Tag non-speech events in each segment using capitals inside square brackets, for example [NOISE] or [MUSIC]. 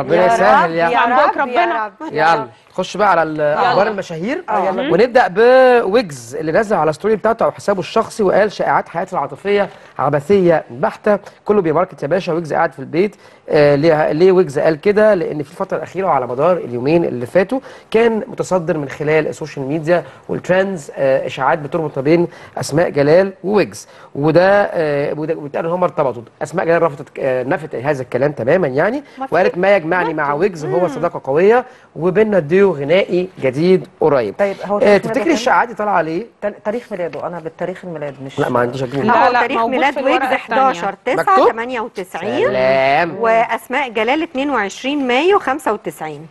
ربنا يا يسهل رب، يا عندك رب، ربنا. يا رب. يلا نخش بقى على الاخبار. المشاهير. آه، يلا. ونبدأ بويجز اللي نزل على story بتاعته أو حسابه الشخصي وقال شائعات حياتي العاطفية عبثية بحتة. كله بي market يا باشا. ويجز قاعد في البيت. آه ليه ليه ويجز قال كده؟ لأن في الفترة الأخيرة وعلى مدار اليومين اللي فاتوا كان متصدر من خلال ال social media وال trends آه إشاعات بتربط بين أسماء جلال وويجز وده آه واتقال إن هم ارتبطوا أسماء جلال رفضت آه نفت هذا الكلام تماما يعني. وقالت ما يجمعني مع ويجز هو صداقة قوية. وبيننا ديو غنائي جديد قريب. طيب هو آه تاريخ تفتكري ميلاده الشائعات دي طالعه ليه؟ تاريخ ميلاده أنا بالتاريخ الميلاد مش لا ما عنديش أجيب لا، لا لا، تاريخ ميلاد ويجز التانية. 11 9 مكتوب؟ 98 سلام. وأسماء جلال 22 مايو 95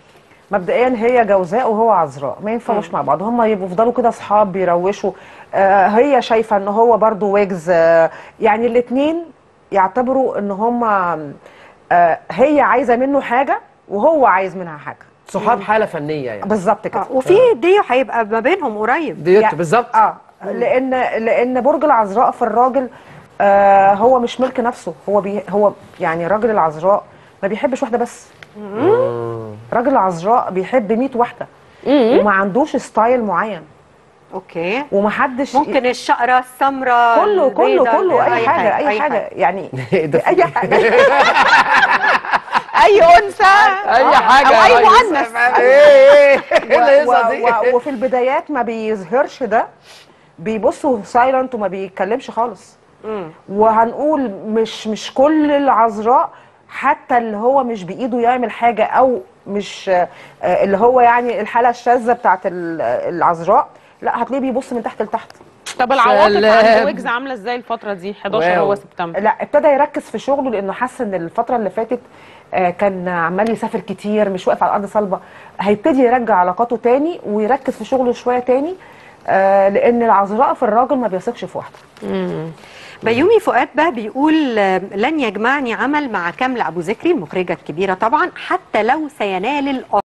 مبدئيا هي جوزاء وهو عذراء ما ينفعوش مع بعض. هم يبقوا يفضلوا كده أصحاب بيروشوا. آه هي شايفة إن هو برضو ويجز آه يعني الاثنين يعتبروا إن هم آه هي عايزة منه حاجة وهو عايز منها حاجة. صحاب حالة فنية يعني. بالظبط كده. آه، وفي ديو هيبقى ما بينهم قريب. duet يعني- بالظبط. آه. لأن لأن برج العذراء في الراجل آه هو مش ملك نفسه. هو بي هو يعني راجل العذراء ما بيحبش واحدة بس. راجل العذراء بيحب 100 واحدة. وما عندوش style معين. okay. ومحدش ممكن الشقرة السمراء كله كله كله. أي حاجة [LAUGHS] أي حاجة. يعني إيه أي حاجة. أي أنثى؟ أي حاجة أو أي. مؤنث إيه إيه إيه؟ و- و- وفي البدايات ما بيظهرش ده. بيبصوا silent وما بيتكلمش خالص. وهنقول مش مش كل العذراء حتى اللي هو مش بإيده يعمل حاجة أو مش آه، اللي هو يعني الحالة الشاذة بتاعت ال- العذراء لا هتلاقيه بيبص من تحت لتحت. طب العواطف سلام. عند ويجز عاملة إزاي الفترة دي؟ 11 wow. هو سبتمبر. لا ابتدى يركز في شغله لأنه حس ان الفترة اللي فاتت آه، كان عمال يسافر كتير مش واقف على الأرض صلبة. هيبتدي يرجع علاقاته تاني ويركز في شغله شوية تاني آه، لأن العذراء في الراجل ما بيثقش في واحدة. بيومي فؤاد بقى بيقول آه، لن يجمعني عمل مع كامل أبو ذكري المخرجة الكبيرة طبعا حتى لو سينال الأرض.